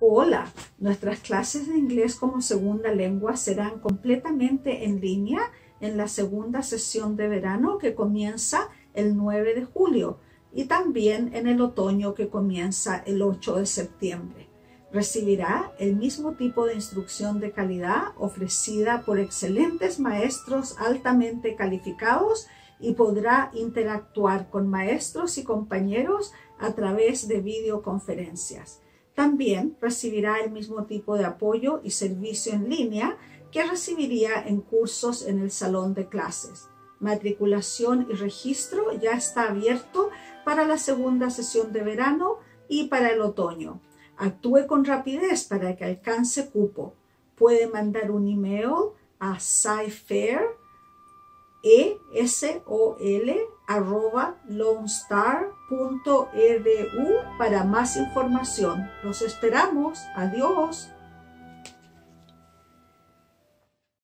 Hola, nuestras clases de inglés como segunda lengua serán completamente en línea en la segunda sesión de verano que comienza el 9 de julio y también en el otoño que comienza el 8 de septiembre. Recibirá el mismo tipo de instrucción de calidad ofrecida por excelentes maestros altamente calificados y podrá interactuar con maestros y compañeros a través de videoconferencias. También recibirá el mismo tipo de apoyo y servicio en línea que recibiría en cursos en el salón de clases. Matriculación y registro ya está abierto para la segunda sesión de verano y para el otoño. Actúe con rapidez para que alcance cupo. Puede mandar un email a scifair, e s o l arroba lonestar.edu para más información. Los esperamos. Adiós.